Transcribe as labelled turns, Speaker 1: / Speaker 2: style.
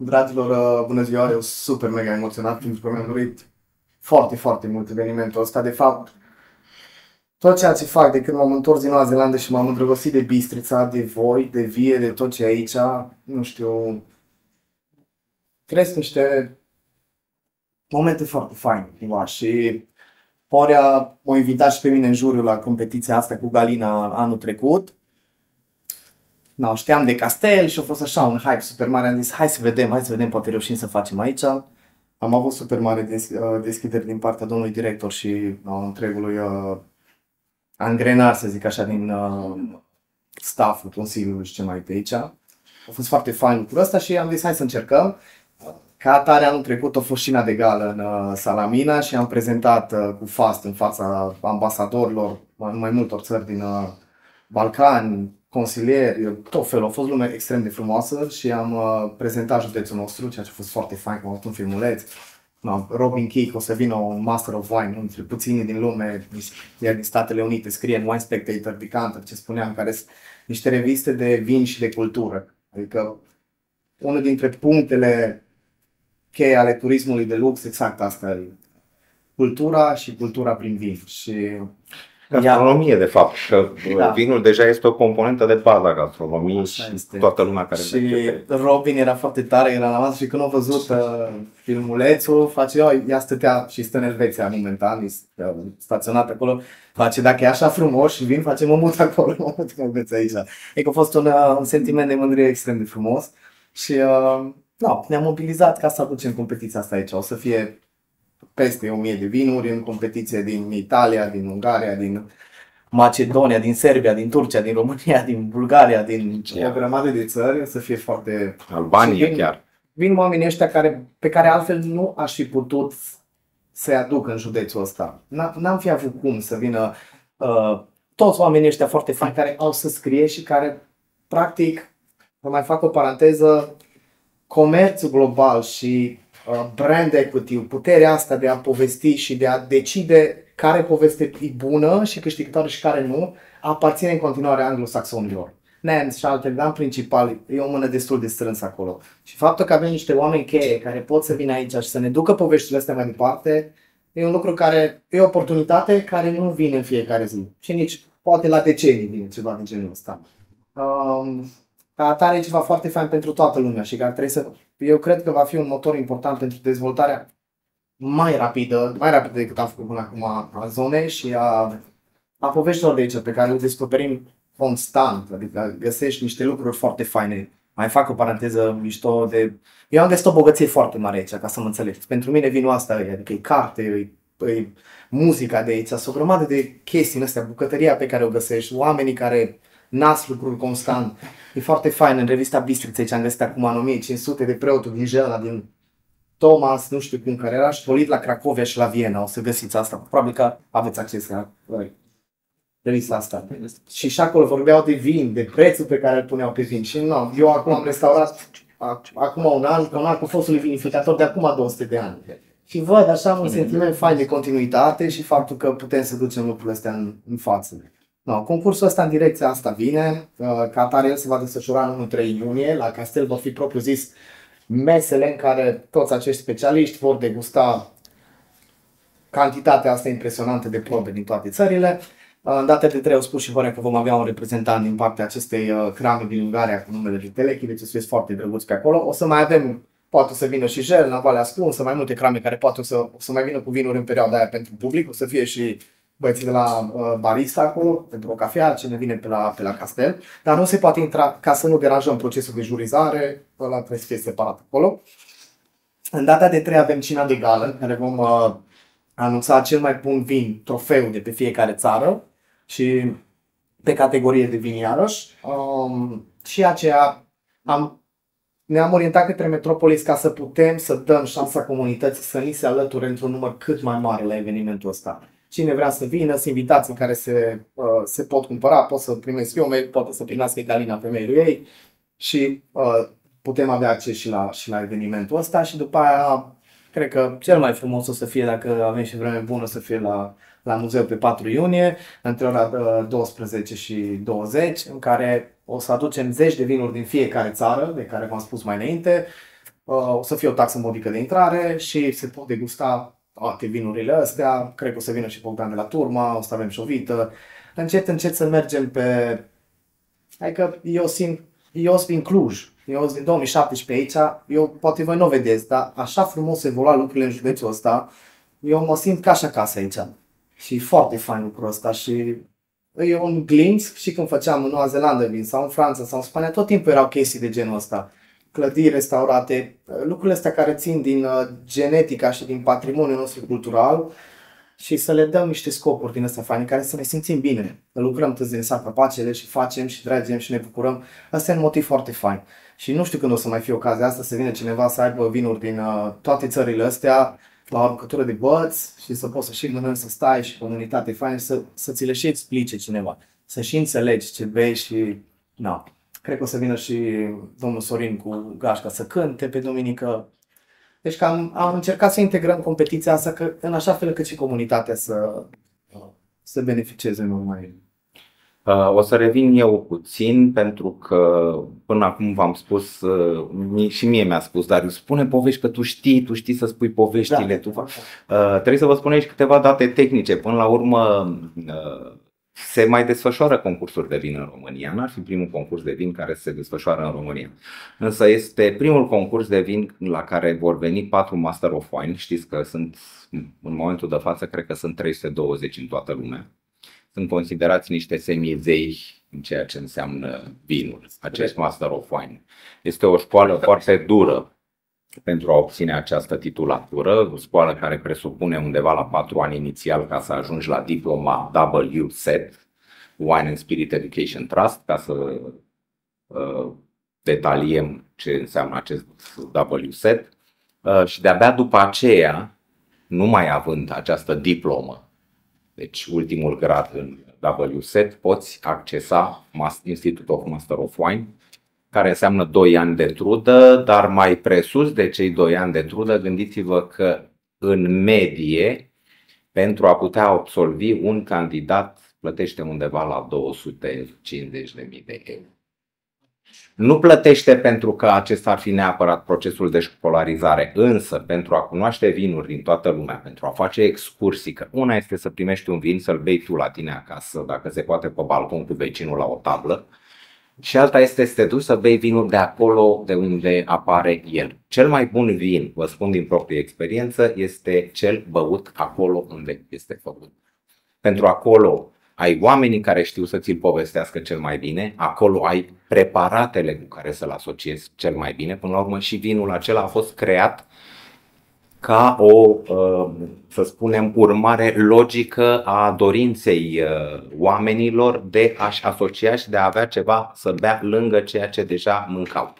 Speaker 1: Dragilor, uh, bună ziua, eu super mega emoționat pentru că mi-am dorit foarte, foarte mult evenimentul ăsta. De fapt, tot ceea ce fac de când m-am întors din Noua Zeelandă și m-am îndrăgostit de Bistrița, de voi, de vie, de tot ce e aici, nu știu, cresc niște momente foarte faine, cumva, și Porea m-a invitat și pe mine în juriu la competiția asta cu Galina anul trecut. No, știam de castel și a fost așa un hype super mare. Am zis, hai să vedem, hai să vedem, poate reușim să facem aici. Am avut super mare des- uh, deschidere din partea domnului director și uh, întregului uh, angrenar, să zic așa, din uh, stafful Consiliului și ce mai pe aici. A fost foarte fain lucrul ăsta și am zis, hai să încercăm. Ca atare, anul trecut a fost șina de gală în uh, Salamina și am prezentat uh, cu fast în fața ambasadorilor mai, mai multor țări din uh, Balcani, consilieri, tot felul. A fost lume extrem de frumoasă și am uh, prezentat județul nostru, ceea ce a fost foarte fain, am avut un filmuleț. No, Robin Keek o să vină un Master of Wine, unul dintre puținii din lume, iar din Statele Unite, scrie în Wine Spectator, Decanter, ce spuneam, care sunt niște reviste de vin și de cultură. Adică unul dintre punctele cheie ale turismului de lux, exact asta e. Cultura și cultura prin vin. Și
Speaker 2: Gastronomie, de fapt, că
Speaker 1: Da.
Speaker 2: vinul deja este o componentă de bază a gastronomiei
Speaker 1: Așa
Speaker 2: și
Speaker 1: este.
Speaker 2: toată lumea care
Speaker 1: Și
Speaker 2: merge pe
Speaker 1: Robin era foarte tare, era la masă și când a văzut uh, filmulețul, face, eu, ea stătea și stă în Elveția momentan, e uh, staționat acolo, face, dacă e așa frumos și vin, face, mă mut acolo, mă mut în Elveția aici. E că a fost un, uh, un sentiment de mândrie extrem de frumos și uh, no, ne-am mobilizat ca să aducem competiția asta aici. O să fie peste 1000 de vinuri în competiție din Italia, din Ungaria, din Macedonia, din Serbia, din Turcia, din România, din Bulgaria, din
Speaker 2: Ia.
Speaker 1: o grămadă de țări, o să fie foarte...
Speaker 2: Albania
Speaker 1: Și vin-
Speaker 2: chiar.
Speaker 1: Vin oamenii ăștia care, pe care altfel nu aș fi putut să-i aduc în județul ăsta. N- N-am fi avut cum să vină uh, toți oamenii ăștia foarte faini care au să scrie și care, practic, vă mai fac o paranteză, comerțul global și uh, brand equity, puterea asta de a povesti și de a decide care poveste e bună și câștigătoare și care nu, aparține în continuare anglosaxonilor. Nance și altele, dar în principal e o mână destul de strânsă acolo. Și faptul că avem niște oameni cheie care pot să vină aici și să ne ducă poveștile astea mai departe, e un lucru care, e o oportunitate care nu vine în fiecare zi. Și nici poate la decenii vine ceva de genul ăsta. Um, ca atare e ceva foarte fain pentru toată lumea și care trebuie să, eu cred că va fi un motor important pentru dezvoltarea mai rapidă, mai rapidă decât am făcut până acum a zonei și a, a poveștilor de aici pe care le descoperim constant, adică găsești niște lucruri foarte faine. Mai fac o paranteză mișto de... Eu am găsit o bogăție foarte mare aici, ca să mă înțelegeți. Pentru mine vinul asta e, adică e carte, e, e muzica de aici, sunt o grămadă de chestii în astea, bucătăria pe care o găsești, oamenii care nas lucruri constant. E foarte fain în revista Bistrița, aici am găsit acum în 1500 de preotul din Jelna, din Thomas, nu știu cum, care era școlit la Cracovia și la Viena. O să găsiți asta. Probabil că aveți acces la la revista asta. Și și acolo vorbeau de vin, de prețul pe care îl puneau pe vin. Și nu, eu acum am restaurat ac- acum un an, ca un an cu fostului vinificator de acum 200 de ani. Și văd așa un sentiment fain de continuitate și faptul că putem să ducem lucrurile astea în, în față. No, concursul ăsta în direcția asta vine, uh, ca atare el se va desfășura în 1-3 iunie, la Castel va fi propriu zis mesele în care toți acești specialiști vor degusta cantitatea asta impresionantă de probe din toate țările. Uh, În data de 3 au spus și Horea că vom avea un reprezentant din partea acestei uh, crame din Ungaria cu numele de Telechi, deci o să fie foarte drăguți pe acolo. O să mai avem, poate să vină și gel, la Valea Ascunsă, mai multe crame care poate o să, o să mai vină cu vinuri în perioada aia pentru public, o să fie și băieții de la uh, barista acolo, pentru o cafea, cine vine pe la, pe la castel, dar nu se poate intra ca să nu deranjăm procesul de jurizare, ăla trebuie să fie separat acolo. În data de 3 avem cina de gală, în care vom uh, anunța cel mai bun vin, trofeu de pe fiecare țară și pe categorie de vin iarăși. Um, și aceea am, ne-am orientat către Metropolis ca să putem să dăm șansa comunității să ni se alăture într-un număr cât mai mare la evenimentul ăsta. Cine vrea să vină, sunt invitații care se, uh, se pot cumpăra, pot să primesc eu mail, poate să primească Galina pe mail ei și uh, putem avea acces și la, și la evenimentul ăsta și după aia cred că cel mai frumos o să fie dacă avem și vreme bună să fie la, la muzeu pe 4 iunie între ora uh, 12 și 20 în care o să aducem zeci de vinuri din fiecare țară de care v-am spus mai înainte. Uh, o să fie o taxă modică de intrare și se pot degusta toate vinurile astea. Cred că o să vină și Bogdan de la Turma, o să avem și o vită. Încet, încet să mergem pe... Adică eu simt, eu sunt din Cluj, eu sunt din 2017 aici, eu poate voi nu o vedeți, dar așa frumos evolua lucrurile în județul ăsta, eu mă simt ca și acasă aici. Și e foarte fain lucrul ăsta și e un glinț și când făceam în Noua Zeelandă vin sau în Franța sau în Spania, tot timpul erau chestii de genul ăsta. Clădiri restaurate, lucrurile astea care țin din uh, genetica și din patrimoniul nostru cultural și să le dăm niște scopuri din astea faine, care să ne simțim bine. Lucrăm tâzi din sac pacele și facem și dragem și ne bucurăm. Asta e un motiv foarte fain. Și nu știu când o să mai fie ocazia asta să vină cineva să aibă vinuri din uh, toate țările astea, la o aruncătură de băți și să poți să și mănânci, să stai și comunitate faină, să, să ți le și explice cineva, să și înțelegi ce bei și na. Cred că o să vină și domnul Sorin cu gașca să cânte pe duminică. Deci că am, am încercat să integrăm competiția asta că, în așa fel cât și comunitatea să, să beneficieze în urma ei.
Speaker 2: Uh, o să revin eu puțin pentru că până acum v-am spus uh, și mie mi-a spus, dar spune povești că tu știi, tu știi să spui poveștile. Da. Tu uh, trebuie să vă spun aici câteva date tehnice. Până la urmă se mai desfășoară concursuri de vin în România. N-ar fi primul concurs de vin care se desfășoară în România. Însă este primul concurs de vin la care vor veni patru Master of Wine. Știți că sunt, în momentul de față, cred că sunt 320 în toată lumea sunt considerați niște semizei în ceea ce înseamnă vinul, acest Master of Wine. Este o școală foarte dură pentru a obține această titulatură, o școală care presupune undeva la patru ani inițial ca să ajungi la diploma WSET, Wine and Spirit Education Trust, ca să uh, detaliem ce înseamnă acest WSET uh, și de-abia după aceea, nu mai având această diplomă deci ultimul grad în WSET, poți accesa Institute of Master of Wine, care înseamnă 2 ani de trudă, dar mai presus de cei 2 ani de trudă, gândiți-vă că în medie, pentru a putea absolvi, un candidat plătește undeva la 250.000 de euro. Nu plătește pentru că acesta ar fi neapărat procesul de școlarizare, însă pentru a cunoaște vinuri din toată lumea, pentru a face excursii, că una este să primești un vin, să-l bei tu la tine acasă, dacă se poate pe balcon cu vecinul la o tablă, și alta este să te duci să bei vinul de acolo de unde apare el. Cel mai bun vin, vă spun din proprie experiență, este cel băut acolo unde este făcut. Pentru acolo ai oamenii care știu să ți-l povestească cel mai bine, acolo ai preparatele cu care să-l asociezi cel mai bine. Până la urmă și vinul acela a fost creat ca o, uh, să spunem, urmare logică a dorinței uh, oamenilor de a-și asocia și de a avea ceva să bea lângă ceea ce deja mâncau.